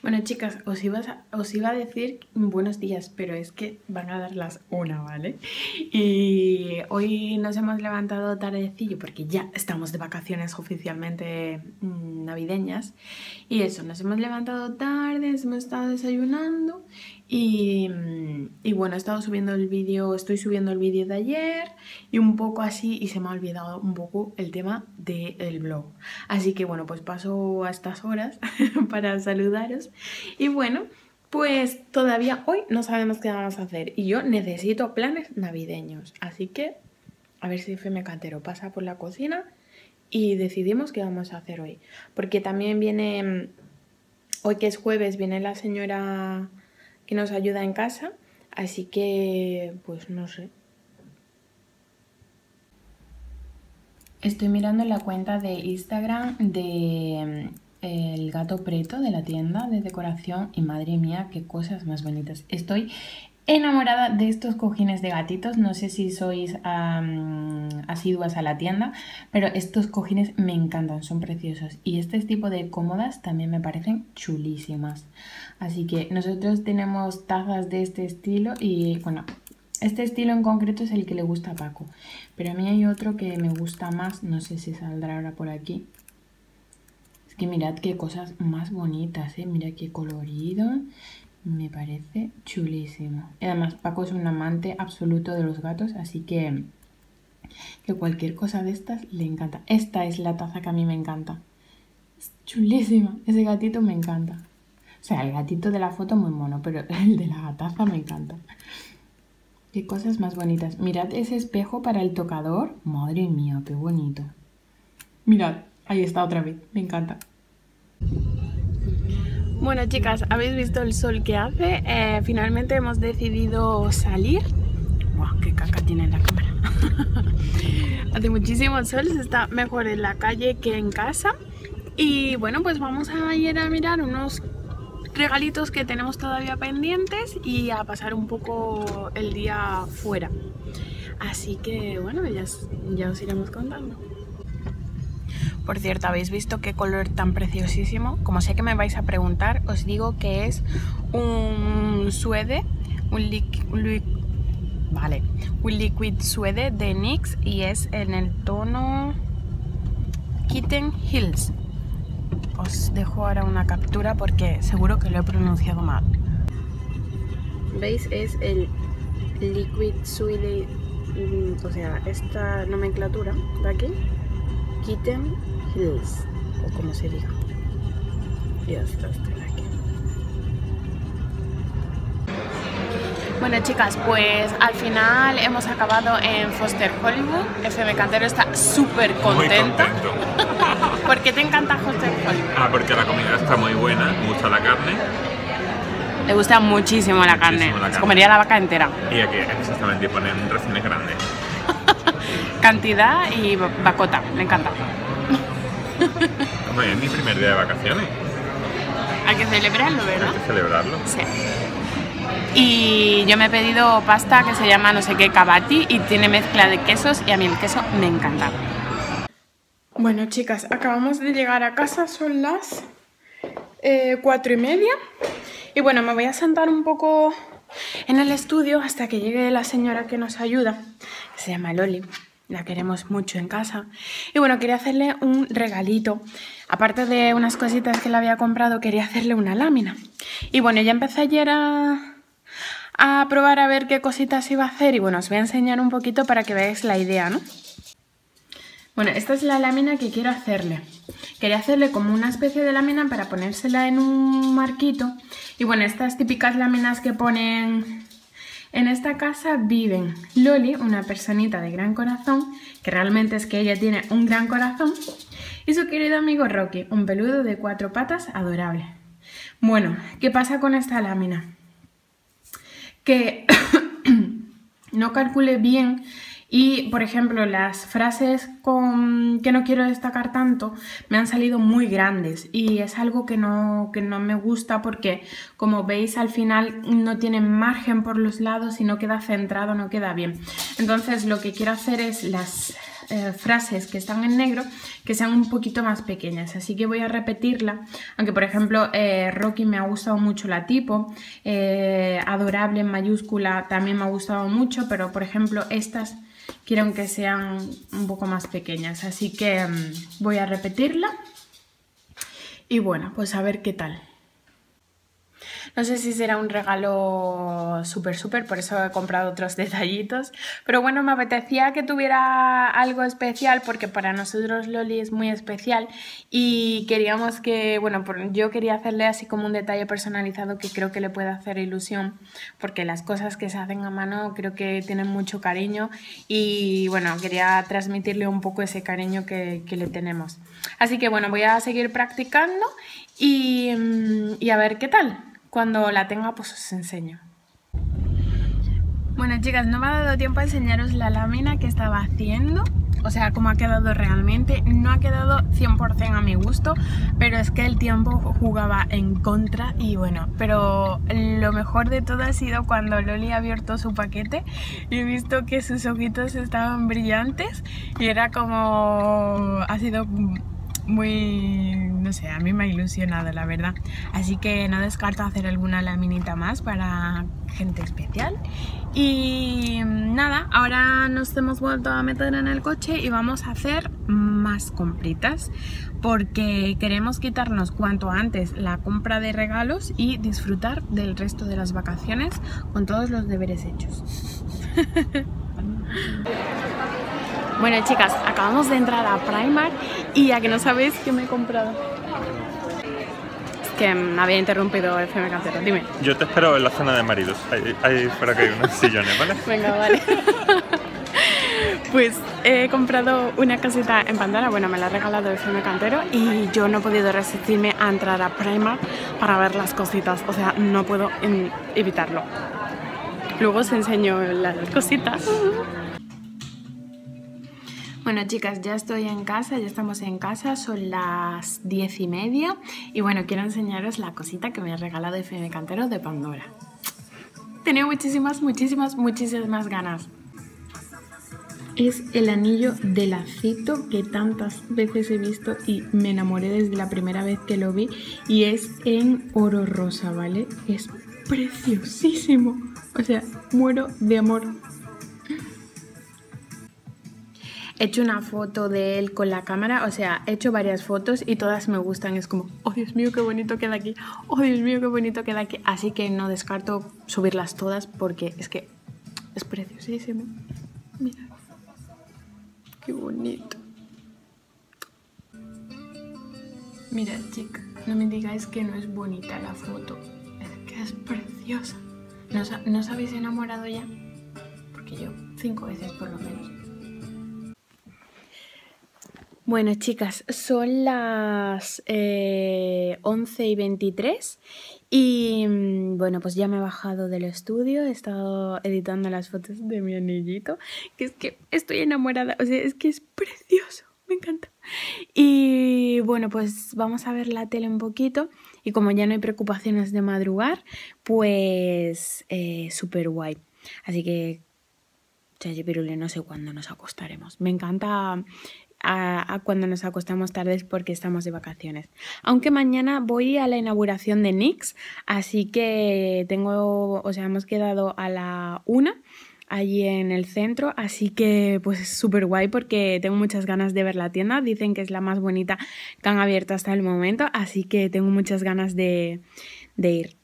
Bueno, chicas, os iba, a, decir buenos días, pero es que van a dar las una, ¿vale? Y hoy nos hemos levantado tardecillo porque ya estamos de vacaciones oficialmente mm, navideñas. Y eso, nos hemos levantado tarde, hemos estado desayunando y, bueno, he estado subiendo el vídeo, estoy subiendo el vídeo de ayer y un poco así y se me ha olvidado un poco el tema del blog. Así que bueno, pues paso a estas horas para saludaros. Y bueno, pues todavía hoy no sabemos qué vamos a hacer y yo necesito planes navideños. Así que a ver si Feme Cantero pasa por la cocina y decidimos qué vamos a hacer hoy. Porque también viene, hoy que es jueves, viene la señora que nos ayuda en casa. Así que, pues no sé. Estoy mirando la cuenta de Instagram de mm, el gato preto de la tienda de decoración y madre mía, qué cosas más bonitas. Estoy enamorada de estos cojines de gatitos. No sé si sois asiduas a la tienda, pero estos cojines me encantan, son preciosos. Y este tipo de cómodas también me parecen chulísimas. Así que nosotros tenemos tazas de este estilo y bueno, este estilo en concreto es el que le gusta a Paco. Pero a mí hay otro que me gusta más, no sé si saldrá ahora por aquí. Es que mirad qué cosas más bonitas, ¿eh? Mira qué colorido. Me parece chulísimo. Y además Paco es un amante absoluto de los gatos, así que, que cualquier cosa de estas le encanta. Esta es la taza que a mí me encanta. Es chulísima. Ese gatito me encanta. O sea, el gatito de la foto muy mono, pero el de la taza me encanta. Qué cosas más bonitas. Mirad ese espejo para el tocador. Madre mía, qué bonito. Mirad, ahí está otra vez. Me encanta. Bueno chicas, habéis visto el sol que hace. Eh, finalmente hemos decidido salir. ¡Wow! ¡Qué caca tiene la cámara! hace muchísimo sol, se está mejor en la calle que en casa. Y bueno, pues vamos a ir a mirar unos regalitos que tenemos todavía pendientes y a pasar un poco el día fuera. Así que bueno, ya, ya os iremos contando. Por cierto, ¿habéis visto qué color tan preciosísimo? Como sé que me vais a preguntar, os digo que es un suede, un, liquid, vale, un liquid suede de NYX y es en el tono Kitten Hills os dejo ahora una captura porque seguro que lo he pronunciado mal. ¿Veis? Es el Liquid Suede, mm, o sea, esta nomenclatura de aquí, Kitten Hills, o como se diga. Y está de aquí. Bueno chicas, pues al final hemos acabado en Foster Hollywood. FM Cantero está súper contenta. ¿Por qué te encanta Foster Hollywood? Ah, porque la comida está muy buena, me gusta la carne. Le gusta muchísimo la carne. Se comería la vaca entera. Y aquí exactamente ponen raciones grandes. Cantidad y bacota, me encanta. Como es mi primer día de vacaciones. Hay que celebrarlo, ¿verdad? Hay que celebrarlo. Sí. Y yo me he pedido pasta que se llama no sé qué cabati y tiene mezcla de quesos y a mí el queso me encanta. Bueno chicas, acabamos de llegar a casa, son las eh, cuatro y media y bueno, me voy a sentar un poco en el estudio hasta que llegue la señora que nos ayuda, que se llama Loli, la queremos mucho en casa. Y bueno, quería hacerle un regalito, aparte de unas cositas que le había comprado, quería hacerle una lámina. Y bueno, ya empecé ayer a, a probar a ver qué cositas iba a hacer y bueno, os voy a enseñar un poquito para que veáis la idea, ¿no? Bueno, esta es la lámina que quiero hacerle. Quería hacerle como una especie de lámina para ponérsela en un marquito. Y bueno, estas típicas láminas que ponen en esta casa viven Loli, una personita de gran corazón, que realmente es que ella tiene un gran corazón, y su querido amigo Rocky, un peludo de cuatro patas adorable. Bueno, ¿qué pasa con esta lámina? que no calcule bien y, por ejemplo, las frases con... que no quiero destacar tanto me han salido muy grandes y es algo que no, que no me gusta porque, como veis, al final no tiene margen por los lados y no queda centrado, no queda bien. Entonces, lo que quiero hacer es las, eh, frases que están en negro que sean un poquito más pequeñas. Así que voy a repetirla. Aunque, por ejemplo, eh, Rocky me ha gustado mucho la tipo. Eh, adorable en mayúscula también me ha gustado mucho. Pero, por ejemplo, estas quiero que sean un poco más pequeñas. Así que mm, voy a repetirla. Y bueno, pues a ver qué tal. No sé si será un regalo súper, súper, por eso he comprado otros detallitos. Pero bueno, me apetecía que tuviera algo especial porque para nosotros Loli es muy especial y queríamos que, bueno, yo quería hacerle así como un detalle personalizado que creo que le puede hacer ilusión porque las cosas que se hacen a mano creo que tienen mucho cariño y bueno, quería transmitirle un poco ese cariño que, le tenemos. Así que bueno, voy a seguir practicando y, y a ver qué tal. Cuando la tenga, pues os enseño. Bueno chicas, no me ha dado tiempo a enseñaros la lámina que estaba haciendo o sea, cómo ha quedado realmente. No ha quedado 100% a mi gusto, pero es que el tiempo jugaba en contra y bueno, pero lo mejor de todo ha sido cuando Loli ha abierto su paquete y he visto que sus ojitos estaban brillantes y era como... ha sido muy, no sé, a mí me ha ilusionado la verdad. Así que no descarto hacer alguna laminita más para gente especial. Y nada, ahora nos hemos vuelto a meter en el coche y vamos a hacer más compritas porque queremos quitarnos cuanto antes la compra de regalos y disfrutar del resto de las vacaciones con todos los deberes hechos. Bueno chicas, acabamos de entrar a Primark y a que no sabéis qué me he comprado. Es que me había interrumpido el FM Cancero, dime. Yo te espero en la zona de maridos, ahí, ahí que hay unos sillones, ¿vale? Venga, vale. Pues he comprado una casita en Pandora, bueno, me la ha regalado el FM Cantero y yo no he podido resistirme a entrar a Primark para ver las cositas, o sea, no puedo evitarlo. Luego os enseño las cositas. Bueno chicas, ya estoy en casa, ya estamos en casa, son las diez y media y bueno, quiero enseñaros la cosita que me ha regalado FM Cantero de Pandora. Tenía muchísimas, muchísimas, muchísimas ganas. Es el anillo de lacito que tantas veces he visto y me enamoré desde la primera vez que lo vi y es en oro rosa, ¿vale? Es preciosísimo. O sea, muero de amor He hecho una foto de él con la cámara, o sea, he hecho varias fotos y todas me gustan. Es como, oh Dios mío, qué bonito queda aquí, oh Dios mío, qué bonito queda aquí. Así que no descarto subirlas todas porque es que es preciosísimo. Mira, qué bonito. Mira, chica, no me digáis que no es bonita la foto, es que es preciosa. ¿No, ¿no os habéis enamorado ya? Porque yo, cinco veces por lo menos. Bueno, chicas, son las 11 eh, y 23 y mm, bueno, pues ya me he bajado del estudio, he estado editando las fotos de mi anillito, que es que estoy enamorada, o sea, es que es precioso, me encanta. Y bueno, pues vamos a ver la tele un poquito y como ya no hay preocupaciones de madrugar, pues eh, súper guay. Así que Chachi no sé cuándo nos acostaremos. Me encanta a, cuando nos acostamos tarde porque estamos de vacaciones. Aunque mañana voy a la inauguración de Nix, así que tengo, o sea, hemos quedado a la una allí en el centro, así que pues es súper guay porque tengo muchas ganas de ver la tienda, dicen que es la más bonita que han abierto hasta el momento, así que tengo muchas ganas de ir.